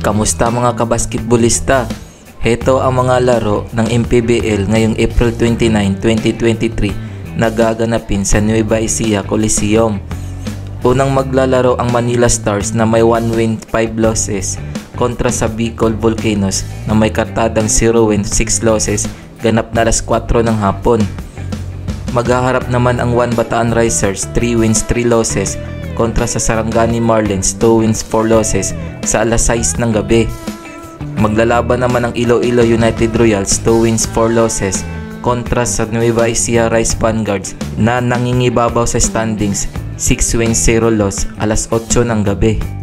Kamusta mga kabasketbolista? Heto ang mga laro ng MPBL ngayong April 29, 2023 na gaganapin sa Nueva Ecija Coliseum. Unang maglalaro ang Manila Stars na may 1 win 5 losses kontra sa Bicol Volcanoes na may kartadang 0 win 6 losses ganap na alas 4 ng hapon. Maghaharap naman ang 1 Bataan Risers 3 wins 3 losses kontra sa Sarangani Marlins 2 wins 4 losses sa alas 6 ng gabi. Maglalaban naman ang Iloilo United Royals 2 wins 4 losses kontra sa Nueva Ecija Rice Vanguards na nangingibabaw sa standings 6 wins 0 loss alas 8 ng gabi.